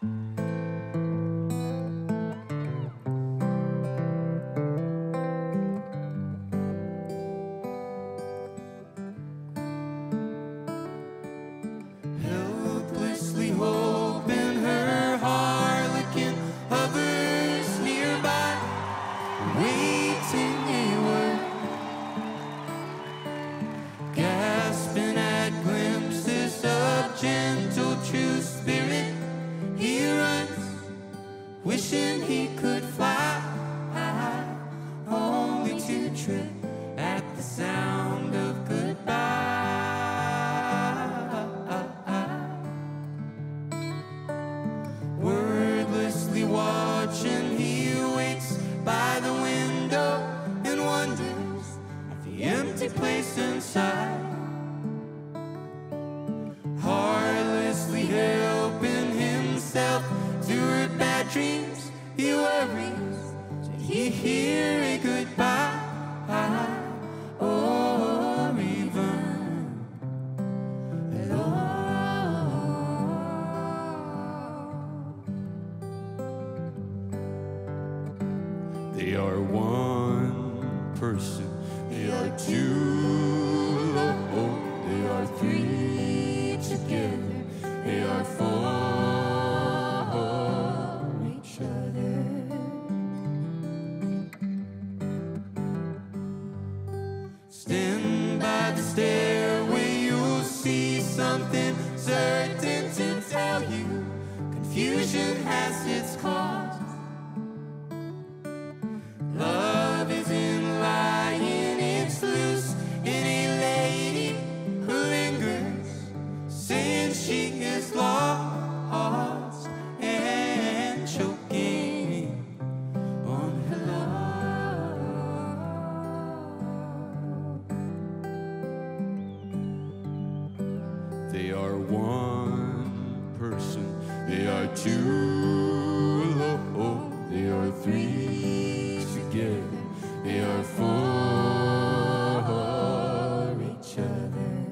Helplessly at the sound of goodbye. Wordlessly watching, he waits by the window and wonders at the empty place inside. Heartlessly helping himself to her bad dreams, he worries. Did he hear a goodbye? They are one person, they are two, oh, they are three together, they are for each other. Stand by the stairway, you'll see something certain to tell you. Confusion has its cause. They are one person, they are two, oh, they are three together, they are for each other.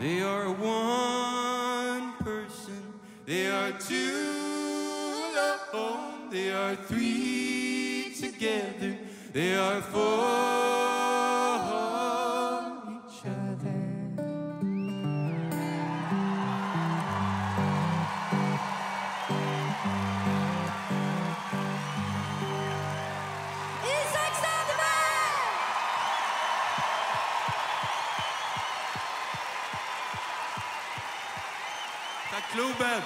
They are one person, they are two. Alone, they are three together, they are for Klube.